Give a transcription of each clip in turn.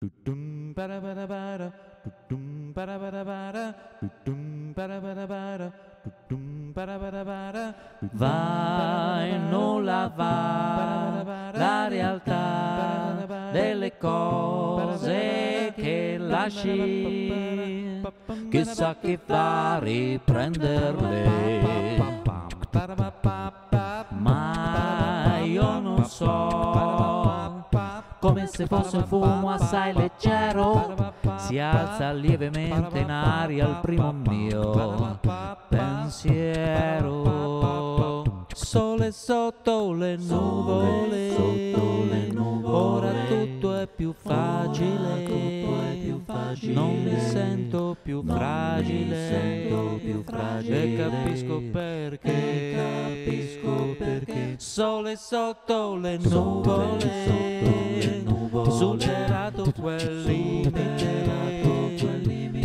Tutum para para para, tutum para para para, tutum para para para, tutum para para para. Vai, nulla va, la realtà delle cose che lasci, chissà che fa riprenderle. Ma io non so, come se fosse un fumo assai leggero, si alza lievemente in aria il primo mio pensiero. Sole sotto le nuvole, Non mi sento più fragile, e capisco perché, capisco perché. Sole sotto le nuvole, superato quel limite,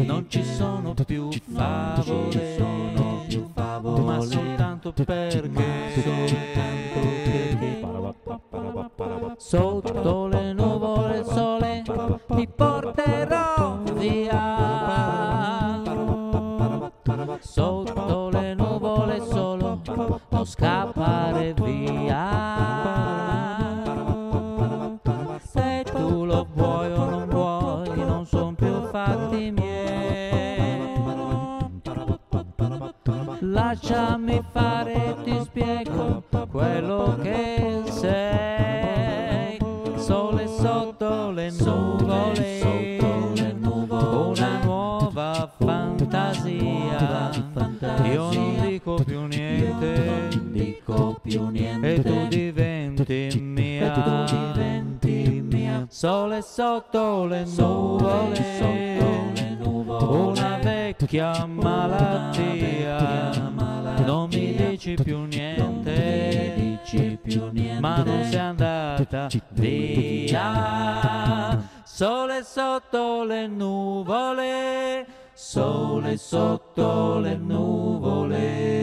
non ci sono più favole, ma soltanto perché, sotto le nuvole il sole ti porterò via. Sotto le nuvole solo non scappare via. Se tu lo vuoi o non vuoi, non son più fatti miei. Lasciami fare, ti spiego quello che sei. Sole sotto le nuvole, Io non dico più niente, e tu diventi mia. Sole sotto le nuvole, una vecchia malattia. Non mi dici più niente, ma non sei andata via. Sole sotto le nuvole, sole sotto le nuvole.